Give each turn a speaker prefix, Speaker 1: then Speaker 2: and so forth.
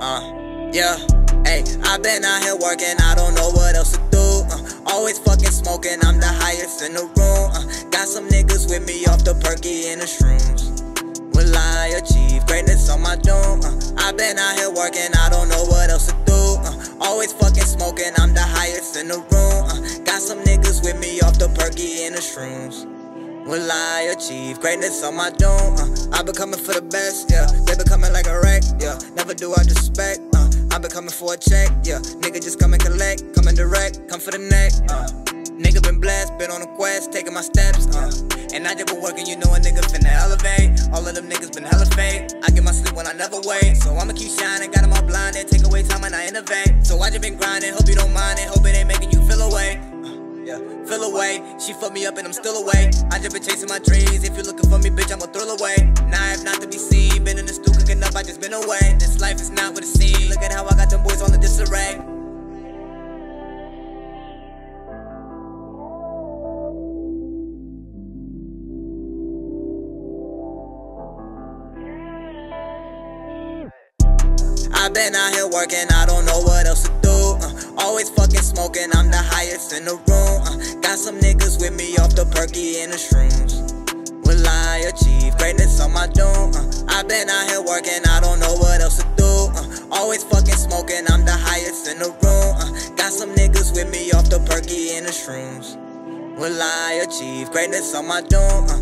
Speaker 1: Yeah, hey, i been out here working, I don't know what else to do. Uh, always fucking smoking, I'm the highest in the room. Uh, got some niggas with me off the perky and the shrooms. Will I achieve greatness on my doom? Uh, i been out here working, I don't know what else to do. Uh, always fucking smoking, I'm the highest in the room. Uh, got some niggas with me off the perky and the shrooms. Will I achieve greatness on my doom? Uh, I been coming for the best, yeah. They been coming like a yeah. Never do I disrespect, uh. I been coming for a check, yeah. Nigga just come and collect, coming direct, come for the neck, uh. Nigga been blessed, been on a quest, taking my steps, uh. And I just been working, you know a nigga finna elevate. All of them niggas been hella fake. I get my sleep when I never wait. So I'ma keep shining, got them all blinded, take away time and I innovate. So I just been grinding, hope you don't mind it, hope it ain't making you She fucked me up and I'm still away. I just been chasing my dreams. If you're looking for me, bitch, I'ma thrill away. Now I have not to be seen. Been in the stool cooking up, I just been away. This life is not what it seems. Look at how I got them boys on the disarray. i been out here working, I don't know what else to do. Smoking, I'm the highest in the room. Uh, got some niggas with me off the perky and the shrooms. Will I achieve greatness on my doom? Uh, i been out here working, I don't know what else to do. Uh, always fucking smoking, I'm the highest in the room. Uh, got some niggas with me off the perky and the shrooms. Will I achieve greatness on my doom? Uh,